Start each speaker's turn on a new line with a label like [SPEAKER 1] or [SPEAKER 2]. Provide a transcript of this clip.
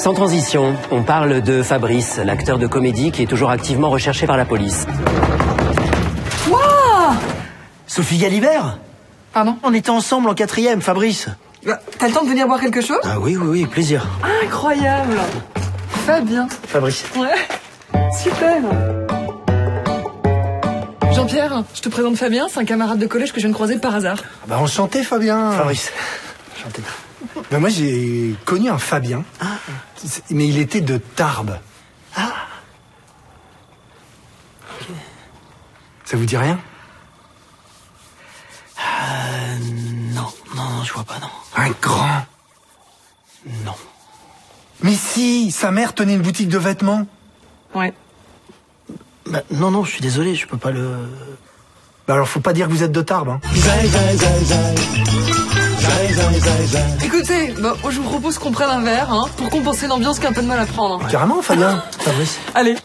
[SPEAKER 1] Sans transition, on parle de Fabrice, l'acteur de comédie qui est toujours activement recherché par la police.
[SPEAKER 2] Waouh
[SPEAKER 3] Sophie Galibert
[SPEAKER 2] Pardon
[SPEAKER 3] On était ensemble en quatrième, Fabrice.
[SPEAKER 2] Bah, T'as le temps de venir boire quelque chose
[SPEAKER 3] Ah oui, oui, oui, plaisir.
[SPEAKER 2] Incroyable Fabien
[SPEAKER 3] Fabrice.
[SPEAKER 2] Ouais Super Jean-Pierre, je te présente Fabien, c'est un camarade de collège que je viens de croiser par hasard.
[SPEAKER 4] Bah enchanté Fabien.
[SPEAKER 3] Fabrice. Enchanté.
[SPEAKER 4] Bah, moi j'ai connu un Fabien, C'est- mais il était de Tarbes.
[SPEAKER 3] Ah.
[SPEAKER 4] Ça vous dit rien?
[SPEAKER 3] Euh, non, non, non, je vois pas, non.
[SPEAKER 4] Un grand.
[SPEAKER 3] Non.
[SPEAKER 4] Mais si, sa mère tenait une boutique de vêtements.
[SPEAKER 2] Ouais.
[SPEAKER 3] Bah, non, non, je suis désolé, je peux pas le...
[SPEAKER 4] Bah alors faut pas dire que vous êtes de Tarbes. Hein.
[SPEAKER 2] Écoutez, bah, je vous propose qu'on prenne un verre, hein, pour compenser l'ambiance qui a un peu de mal à prendre.
[SPEAKER 4] Carrément Fabien.
[SPEAKER 2] Allez